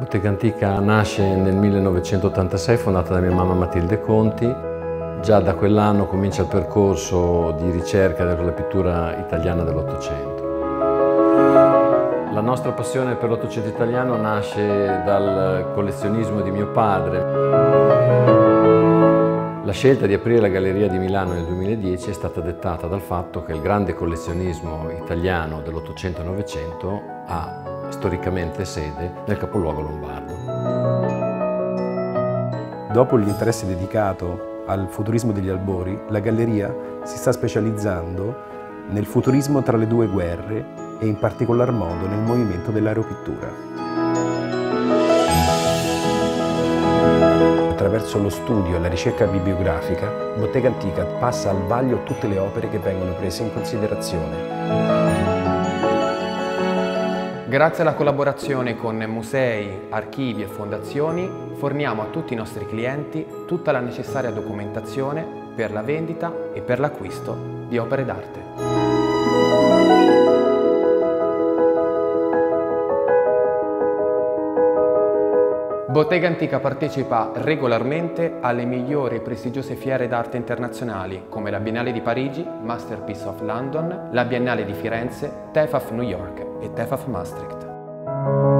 Bottega Antica nasce nel 1986, fondata da mia mamma Matilde Conti. Già da quell'anno comincia il percorso di ricerca della pittura italiana dell'Ottocento. La nostra passione per l'Ottocento italiano nasce dal collezionismo di mio padre. La scelta di aprire la Galleria di Milano nel 2010 è stata dettata dal fatto che il grande collezionismo italiano dell'Ottocento e Novecento ha storicamente sede nel capoluogo lombardo. Dopo l'interesse dedicato al futurismo degli albori, la galleria si sta specializzando nel futurismo tra le due guerre e in particolar modo nel movimento dell'aeropittura. Attraverso lo studio e la ricerca bibliografica, Bottega Antica passa al vaglio tutte le opere che vengono prese in considerazione. Grazie alla collaborazione con musei, archivi e fondazioni forniamo a tutti i nostri clienti tutta la necessaria documentazione per la vendita e per l'acquisto di opere d'arte. Bottega Antica partecipa regolarmente alle migliori e prestigiose fiere d'arte internazionali come la Biennale di Parigi, Masterpiece of London, la Biennale di Firenze, TEFAF New York e TEFAF Maastricht.